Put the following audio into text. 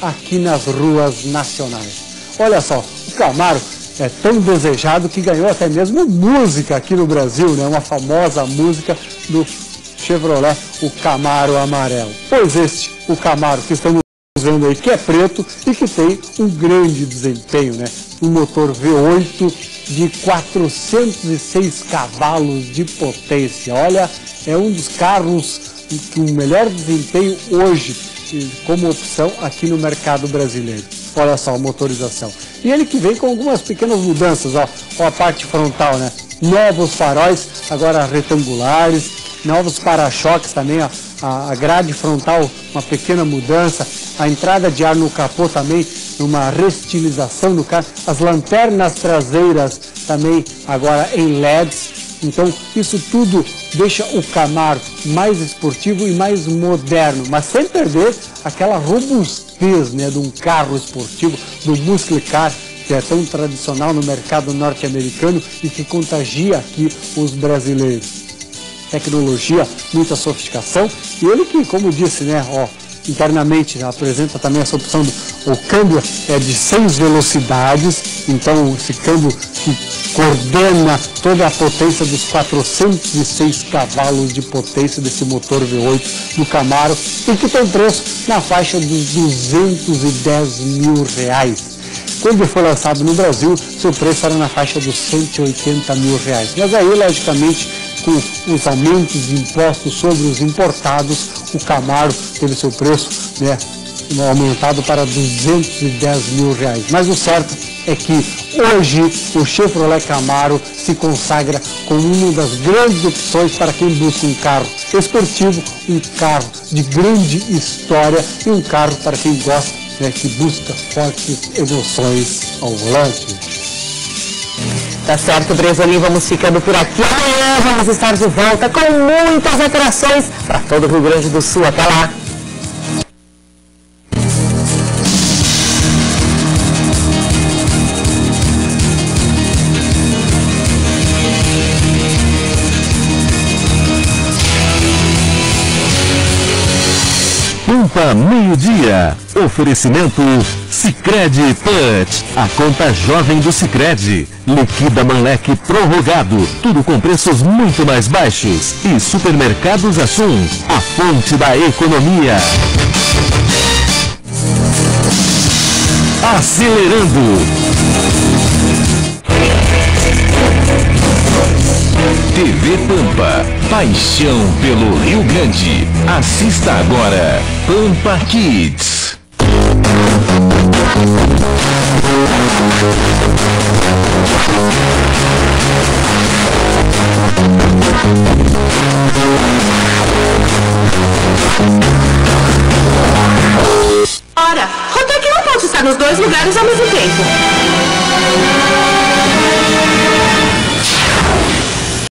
aqui nas ruas nacionais. Olha só, o Camaro é tão desejado que ganhou até mesmo música aqui no Brasil, né? Uma famosa música do Chevrolet, o Camaro amarelo. Pois este, o Camaro que estamos vendo aí, que é preto e que tem um grande desempenho, né? Um motor V8 de 406 cavalos de potência. Olha, é um dos carros com melhor desempenho hoje como opção aqui no mercado brasileiro. Olha só motorização. E ele que vem com algumas pequenas mudanças, ó, ó a parte frontal, né? Novos faróis, agora retangulares, novos para-choques também, ó, a, grade frontal, uma pequena mudança, a entrada de ar no capô também, uma restilização no carro, as lanternas traseiras também agora em LEDs, então, isso tudo deixa o Camaro mais esportivo e mais moderno, mas sem perder aquela robustez né, de um carro esportivo, do muscle car, que é tão tradicional no mercado norte-americano e que contagia aqui os brasileiros. Tecnologia, muita sofisticação, e ele que, como disse, né, ó, internamente apresenta também essa opção do o câmbio é de seis velocidades, então esse câmbio que coordena toda a potência dos 406 cavalos de potência desse motor V8 do Camaro e que tem preço na faixa dos 210 mil reais. Quando foi lançado no Brasil, seu preço era na faixa dos 180 mil reais. Mas aí, logicamente, com os aumentos de impostos sobre os importados, o Camaro teve seu preço né, aumentado para 210 mil reais. Mas o certo é que hoje o Chevrolet Camaro se consagra como uma das grandes opções para quem busca um carro esportivo, um carro de grande história e um carro para quem gosta, né, que busca fortes emoções ao volante. Tá certo, Bresolim, vamos ficando por aqui. Amanhã vamos estar de volta com muitas atrações para todo o Rio Grande do Sul. Até lá! Meio-dia. Oferecimento Sicredi Punch, a conta jovem do Sicredi. Liquida Manlec prorrogado, tudo com preços muito mais baixos. E Supermercados Assum, a fonte da economia. Acelerando. TV Pampa, paixão pelo Rio Grande. Assista agora, Pampa Kids. Ora, quanto é não pode estar nos dois lugares ao mesmo tempo?